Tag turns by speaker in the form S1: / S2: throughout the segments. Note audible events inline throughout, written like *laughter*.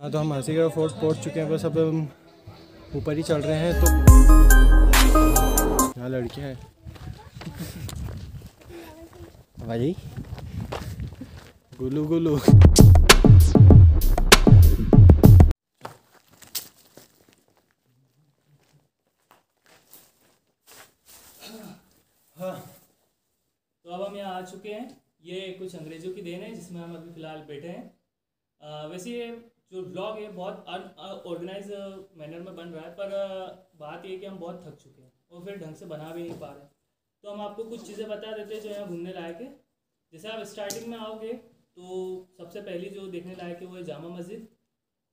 S1: हाँ तो हम हंसीगढ़ फोर्ट पहुँच चुके हैं बस अब हम ऊपर ही चल रहे हैं तो यहाँ लड़कियाँ हैं। भाई गुलू गुलू।
S2: तो अब हम यहाँ आ चुके हैं। ये कुछ अंग्रेज़ों की देन है जिसमें हम अभी फ़िलहाल बैठे हैं। अ, वैसे जो ब्लॉग है, बहुत अनऑर्गेनाइज मैनर में बन रहा है, पर बात ये कि हम बहुत थक चुके हैं और फिर ढंग से बना भी नहीं पा रहे तो हम आपको कुछ चीज़ें बता देते हैं जो यहाँ घूमने लायक है। जैसे आप स्टार्टिंग में आओगे तो सबसे पहली जो देखने लायक है वो है जामा मस्जिद।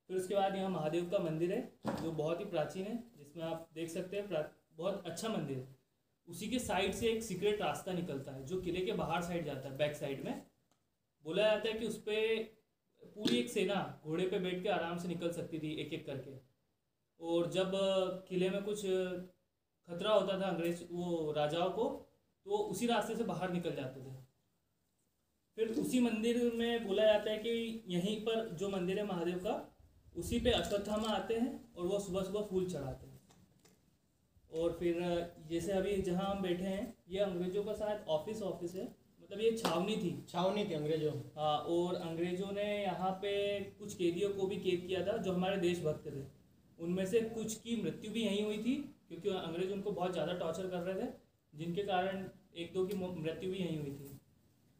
S2: फिर उसके बाद यहाँ महादेव का मंदिर है, जो बहुत ही प्राचीन है, जिसमें आप देख सकते हैं बहुत अच्छा मंदिर है। उसी के साइड से एक सीक्रेट रास्ता निकलता है, जो किले के बाहर साइड जाता है बैक साइड में। बोला जाता है कि उस पर पूरी एक सेना घोड़े पे बैठ के आराम से निकल सकती थी एक एक करके। और जब किले में कुछ खतरा होता था अंग्रेज़, वो राजाओं को तो उसी रास्ते से बाहर निकल जाते थे। फिर उसी मंदिर में बोला जाता है कि यहीं पर जो मंदिर है महादेव का, उसी पे अश्वत्थामा आते हैं और वो सुबह सुबह फूल चढ़ाते हैं। और फिर जैसे अभी जहाँ हम बैठे हैं, ये अंग्रेज़ों का शायद ऑफ़िस ऑफ़िस है। मतलब ये छावनी थी।
S1: छावनी थी अंग्रेज़ों
S2: हाँ और अंग्रेज़ों ने यहाँ पे कुछ कैदियों को भी कैद किया था जो हमारे देशभक्त थे। उनमें से कुछ की मृत्यु भी यहीं हुई थी क्योंकि अंग्रेज़ उनको बहुत ज़्यादा टॉर्चर कर रहे थे जिनके कारण एक दो की मृत्यु भी यहीं हुई थी।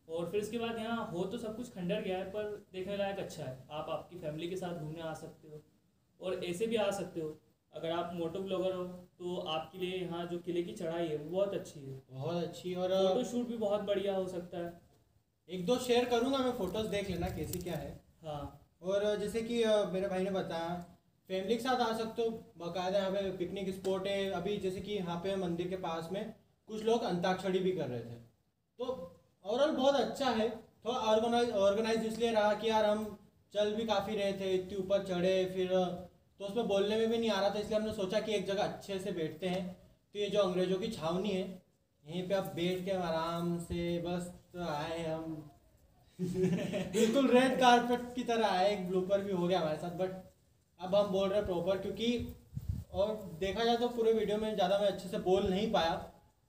S2: और फिर इसके बाद यहाँ हो तो सब कुछ खंडर गया है पर देखने लायक अच्छा है। आप आपकी फैमिली के साथ घूमने आ सकते हो और ऐसे भी आ सकते हो। अगर आप मोटो ब्लॉगर हो तो आपके लिए यहाँ जो किले की चढ़ाई है वो बहुत अच्छी है।
S1: बहुत अच्छी और
S2: फ़ोटो शूट भी बहुत बढ़िया हो सकता है।
S1: एक दो शेयर करूँगा मैं फ़ोटोज़ देख लेना कैसी क्या है।
S2: हाँ।
S1: और जैसे कि मेरे भाई ने बताया फैमिली के साथ आ सकते हो बाकायदा यहाँ पे पिकनिक स्पॉट है। अभी जैसे कि यहाँ पे मंदिर के पास में कुछ लोग अंताक्षरी भी कर रहे थे। तो ओवरऑल बहुत अच्छा है। थोड़ा ऑर्गेनाइज ऑर्गेनाइज इसलिए रहा कि यार हम चल भी काफ़ी रहे थे इतनी ऊपर चढ़े फिर तो उसमें बोलने में भी नहीं आ रहा था, इसलिए हमने सोचा कि एक जगह अच्छे से बैठते हैं। तो ये जो अंग्रेज़ों की छावनी है, यहीं पे आप बैठ के आराम से बस तो आए हम। *laughs* बिल्कुल रेड कारपेट की तरह आए, एक ब्लूपर भी हो गया हमारे साथ बट अब हम बोल रहे हैं प्रॉपर क्योंकि और देखा जाए तो पूरे वीडियो में ज़्यादा मैं अच्छे से बोल नहीं पाया,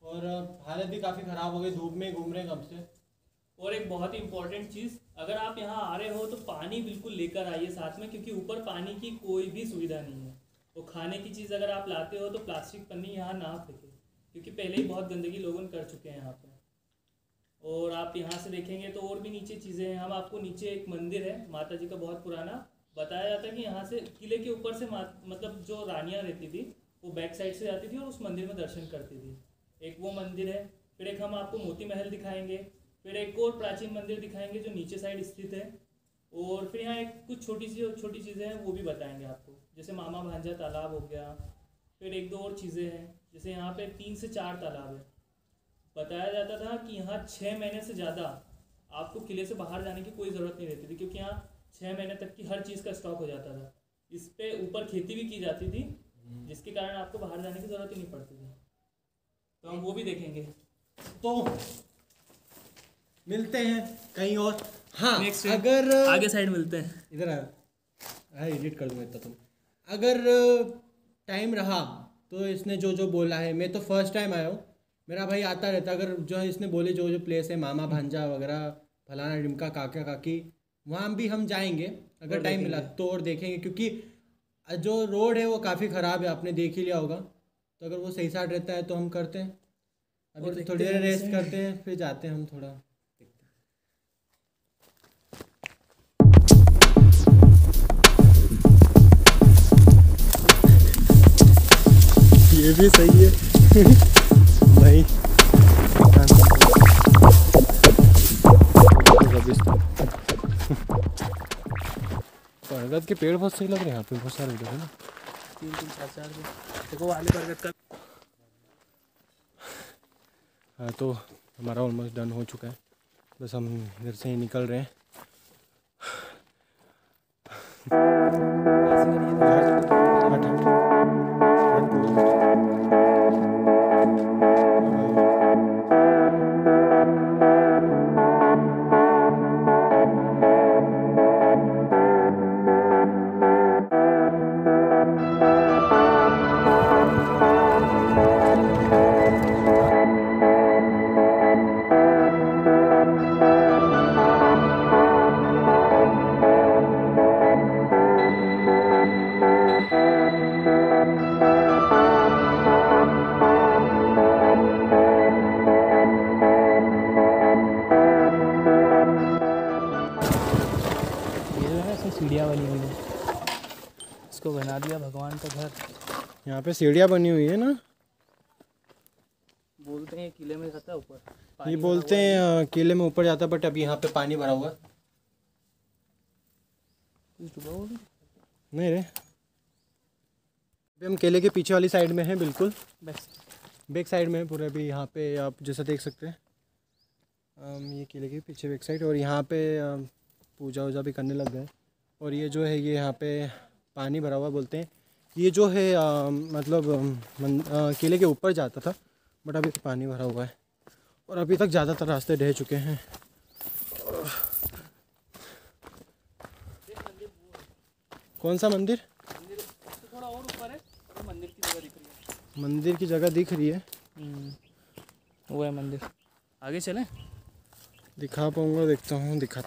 S1: और हालत भी काफ़ी ख़राब हो गई, धूप में घूम रहे हैं कब से।
S2: और एक बहुत ही इंपॉर्टेंट चीज़ अगर आप यहाँ आ रहे हो तो पानी बिल्कुल लेकर आइए साथ में, क्योंकि ऊपर पानी की कोई भी सुविधा नहीं है। और खाने की चीज़ अगर आप लाते हो तो प्लास्टिक पन्नी यहाँ ना फेंके, क्योंकि पहले ही बहुत गंदगी लोगों ने कर चुके हैं यहाँ पर और आप यहाँ से देखेंगे तो और भी नीचे चीज़ें हैं। हम आपको नीचे एक मंदिर है माता जी का बहुत पुराना। बताया जाता है कि यहाँ से किले के ऊपर से मतलब जो रानियाँ रहती थी, वो बैक साइड से जाती थी और उस मंदिर में दर्शन करती थी। एक वो मंदिर है, फिर एक हम आपको मोती महल दिखाएँगे। फिर एक और प्राचीन मंदिर दिखाएँगे जो नीचे साइड स्थित है। और फिर यहाँ एक कुछ छोटी सी छोटी चीज़ें हैं वो भी बताएँगे आपको। जैसे मामा भांजा तालाब हो गया फिर एक दो और चीज़ें हैं। जैसे यहाँ पे तीन से चार तालाब है। बताया जाता था कि यहाँ छः महीने से ज़्यादा आपको किले से बाहर जाने की कोई ज़रूरत नहीं रहती थी क्योंकि यहाँ छः महीने तक की हर चीज़ का स्टॉक हो जाता था। इस पर ऊपर खेती भी की जाती थी जिसके कारण आपको बाहर जाने की ज़रूरत ही नहीं पड़ती थी। तो हम वो भी देखेंगे।
S1: तो मिलते हैं कहीं और। हाँ अगर
S2: आगे साइड मिलते हैं।
S1: इधर आ हाँ एडिट कर दूँगा इतना तुम। अगर टाइम रहा तो इसने जो जो बोला है मैं तो फ़र्स्ट टाइम आया हूँ। मेरा भाई आता रहता अगर जो है इसने बोले जो जो प्लेस है मामा भांजा वगैरह फलाना डिमका काका काकी वहाँ भी हम जाएँगे। अगर टाइम मिला तो और देखेंगे क्योंकि जो रोड है वो काफ़ी ख़राब है आपने देख ही लिया होगा। तो अगर वो सही साइड रहता है तो हम करते हैं। अभी तो थोड़ी देर रेस्ट करते हैं फिर जाते हैं हम थोड़ा। ये भी सही है। *laughs* भाई। बरगद के पेड़ बहुत सही लग रहे हैं यहाँ पे बहुत सारे है ना?
S2: तीन तीन चार चार देखो वाले बरगद का
S1: हाँ तो हमारा ऑलमोस्ट डन हो चुका है। बस हम इधर से ही निकल रहे हैं।
S2: सीढ़ियाँ बनी हुई हैं। इसको बना दिया भगवान का घर।
S1: यहाँ पे सीढ़ियाँ बनी हुई है ना?
S2: बोलते हैं किले में जाता है ऊपर।
S1: ये बोलते हैं किले में ऊपर जाता है बट अभी यहाँ पे पानी भरा हुआ? नहीं रे। अभी हम केले के पीछे वाली साइड में हैं बिल्कुल। बैक साइड में है पूरे अभी यहाँ पे आप जैसा देख सकते हैं। ये किले के पीछे बैक साइड और यहाँ पे पूजा वूजा भी करने लग गए और ये जो है ये यहाँ पे पानी भरा हुआ बोलते हैं। ये जो है अम, मतलब अ, किले के ऊपर जाता था बट अभी तो पानी भरा हुआ है। और अभी तक ज़्यादातर रास्ते ढह चुके हैं। कौन सा मंदिर?
S2: मंदिर थोड़ा ऊपर है मंदिर की जगह दिख रही है।
S1: है
S2: हम्म, वो है मंदिर। आगे चलें?
S1: दिखा पाऊँगा देखता हूँ दिखा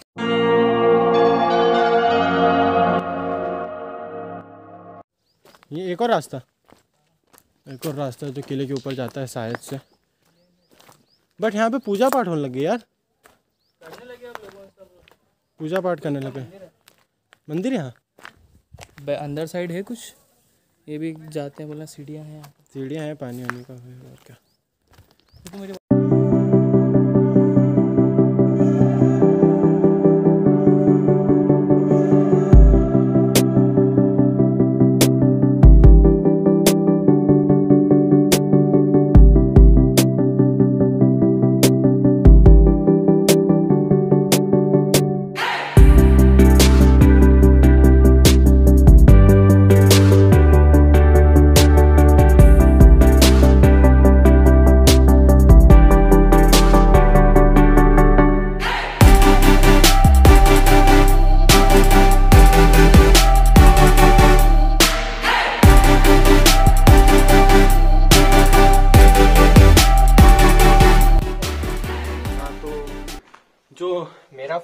S1: एक और रास्ता। एक और रास्ता है जो किले के ऊपर जाता है शायद से। बट यहाँ पे पूजा पाठ होने लगे यार। पूजा पाठ करने लगे। मंदिर यहाँ?
S2: अंदर साइड है कुछ? ये भी जाते हैं बोला सीढ़ियाँ हैं यहाँ।
S1: सीढ़ियाँ हैं पानी वानी का और क्या।
S2: तो मुझे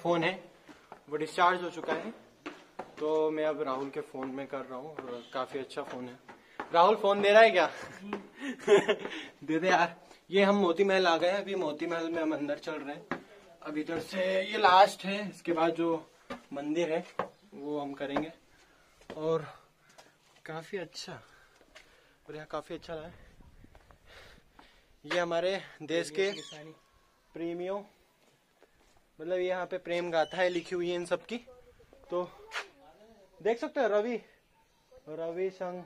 S1: फ़ोन है वो डिस्चार्ज हो चुका है। तो मैं अब राहुल के फ़ोन में कर रहा हूँ काफ़ी अच्छा फ़ोन है। राहुल फ़ोन दे रहा है क्या? *laughs* दे दे यार। ये हम मोती महल आ गए हैं अभी मोती महल में हम अंदर चल रहे हैं। अब इधर से ये लास्ट है इसके बाद जो मंदिर है वो हम करेंगे। और काफ़ी अच्छा और यहाँ काफ़ी अच्छा रहा है। ये हमारे देश के प्रेमियों मतलब यहाँ पे प्रेम गाथाएँ लिखी हुई है इन सब की तो देख सकते हो, रवि रवि संग।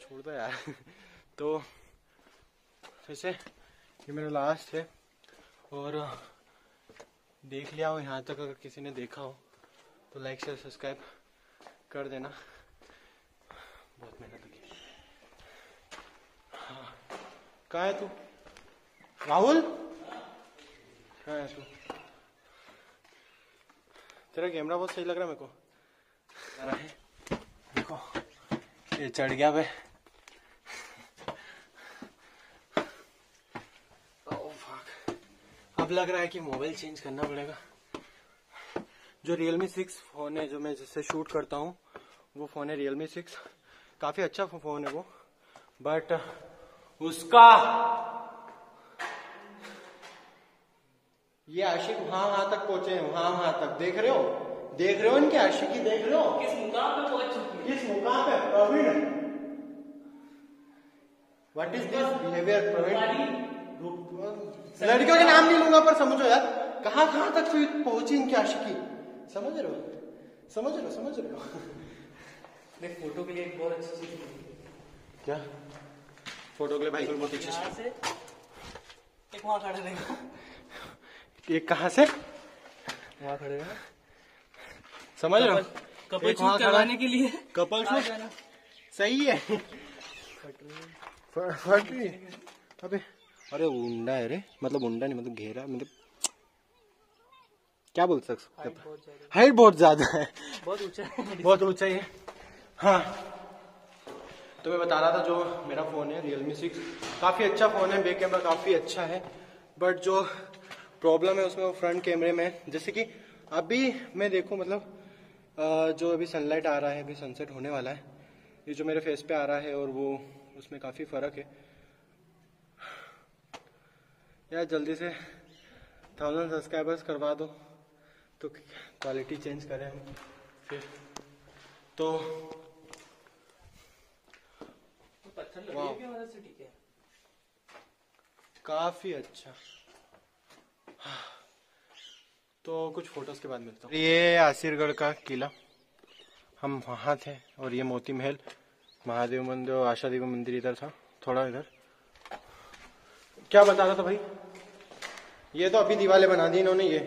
S1: छोड़ दो यार। *laughs* तो जैसे ये मेरा लास्ट है। और देख लिया हो, यहाँ तक अगर किसी ने देखा हो तो लाइक शेयर सब्सक्राइब कर देना। बहुत मेहनत लगी। हाँ। कहाँ है तू? राहुल? तेरा कैमरा बहुत सही लग रहा है मेरे को। है। देखो ये चढ़ गया बे। Oh, अब लग रहा है कि मोबाइल चेंज करना पड़ेगा। जो Realme 6 फ़ोन है जो मैं जिससे शूट करता हूँ वो फ़ोन है Realme 6 काफ़ी अच्छा फ़ोन है वो। बट उसका ये आशिक वहाँ वहाँ तक पहुँचे हैं वहाँ वहाँ तक। देख रहे हो? देख रहे हो इनकी आशिकी देख रहे हो?
S2: किस मुकाम पे पहुँच चुकी है?
S1: किस मुकाम पे? Praveen. What is this behaviour Praveen? लड़कियों के नाम नहीं लूँगा पर समझो यार। कहाँ कहाँ तक पहुँची इनकी आशिकी समझ रहे हो? समझ रहे हो समझ रहे हो?
S2: देख फ़ोटो के लिए एक बहुत अच्छी चीज़
S1: क्या? फ़ोटो के लिए भाई बहुत अच्छी
S2: से एक वहाँ खड़े रहेगा।
S1: ये कहाँ से?
S2: वहाँ खड़े
S1: समझ रहे हो?
S2: कपल शूट करवाने के लिए।
S1: Couple shoot? सही है। फट रही अबे। अरे उंडा है रे। मतलब उंडा नहीं मतलब घेरा मतलब क्या बोल सकते हाइट बहुत ज़्यादा है।
S2: बहुत ऊँचा है।
S1: बहुत ऊंचाई है हाँ। तो मैं बता रहा था जो मेरा फ़ोन है रियलमी सिक्स काफ़ी अच्छा फ़ोन है बैक कैमरा काफ़ी अच्छा है। बट जो प्रॉब्लम है उसमें वो फ्रंट कैमरे में जैसे कि अभी मैं देखूँ मतलब जो अभी सनलाइट आ रहा है अभी सनसेट होने वाला है ये जो मेरे फेस पे आ रहा है और वो उसमें काफ़ी फ़र्क है। यार जल्दी से थाउज़ेंड सब्सक्राइबर्स करवा दो तो क्वालिटी चेंज करें हम फिर। तो
S2: तो पत्थर।
S1: काफ़ी अच्छा। तो कुछ फ़ोटोज़ के बाद मिलता हूँ। ये आसिरगढ़ का किला। हम वहाँ थे और ये मोती महल महादेव मंदिर और आशा देवी मंदिर इधर था थोड़ा इधर। क्या बता रहा था भाई? ये तो अभी दीवारें बना दी इन्होंने ये।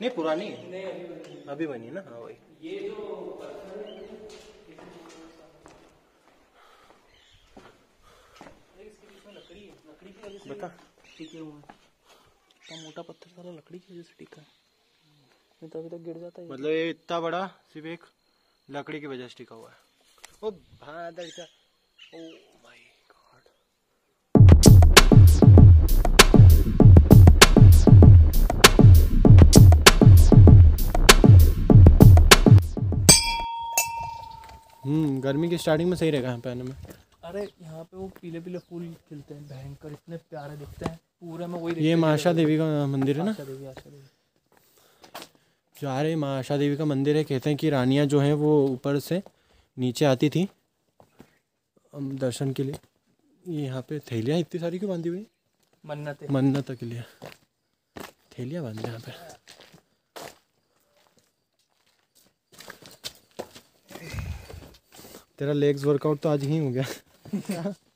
S1: नहीं पुरानी है।
S2: नहीं अभी बनी।
S1: अभी बनी है ना? हाँ वही।
S2: ये जो है, लकड़ी है लकड़ी की वजह से
S1: बता।
S2: टिके हुए मोटा पत्थर सारा लकड़ी की वजह से टिका है। नहीं तो अभी तक गिर जाता है
S1: मतलब ये इतना बड़ा सिर्फ़ एक लकड़ी की वजह से टिका हुआ है। ओ भादर का ओ माय गॉड हम्म गर्मी की स्टार्टिंग में सही रहेगा यहाँ पहनने में।
S2: अरे यहाँ पे वो पीले पीले फूल खिलते हैं भयंकर इतने प्यारे दिखते हैं। पूरे में वही
S1: ये
S2: देखते
S1: माँ आशा देवी का मंदिर है ना?
S2: आशा देवी आशा देवी।
S1: जो आ रहे माँ आशा देवी का मंदिर है कहते हैं कि रानियाँ जो हैं वो ऊपर से नीचे आती थी हम दर्शन के लिए। ये यहाँ पे थैलियाँ इतनी सारी क्यों बांधी हुई?
S2: मन्नत।
S1: मन्नत के लिए। थैलियाँ बांधे यहाँ पे। तेरा लेग्स वर्कआउट तो आज ही हो गया। *laughs*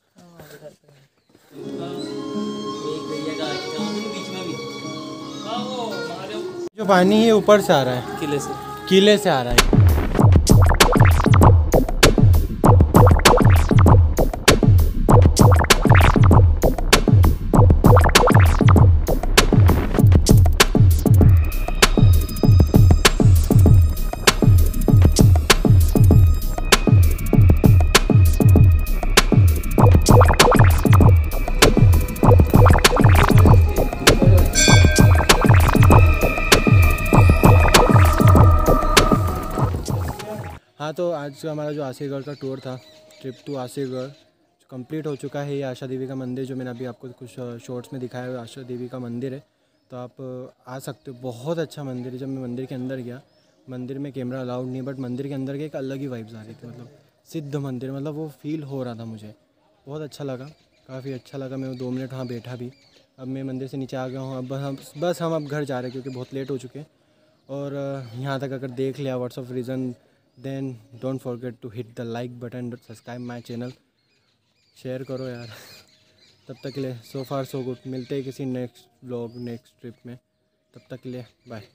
S1: पानी ये ऊपर से आ रहा है।
S2: किले से।
S1: किले से आ रहा है। हाँ तो आज का हमारा जो आसिरगढ़ का टूर था ट्रिप टू आसिरगढ़ कंप्लीट हो चुका है ये आशा देवी का मंदिर, जो मैंने अभी आपको कुछ शॉर्ट्स में दिखाया है आशा देवी का मंदिर है। तो आप आ सकते हो, बहुत अच्छा मंदिर है। जब मैं मंदिर के अंदर गया, मंदिर में कैमरा अलाउड नहीं बट मंदिर के अंदर के एक अलग ही वाइब्स आ रही थी मतलब सिद्ध मंदिर मतलब वो फील हो रहा था मुझे। बहुत अच्छा लगा, काफ़ी अच्छा लगा। मैं दो मिनट वहाँ बैठा भी, अब मैं मंदिर से नीचे आ गया हूँ, अब हम, बस हम अब घर जा रहे हैं, क्योंकि बहुत लेट हो चुके हैं। और यहाँ तक अगर देख लिया WhatsApp reason then don't forget to hit the like button subscribe my channel share करो यार। *laughs* तब तक के लिए सो फार सो गुड मिलते हैं किसी नेक्स्ट ब्लॉग नेक्स्ट ट्रिप में। तब तक के लिए बाय